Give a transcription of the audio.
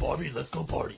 Barbie, let's go party.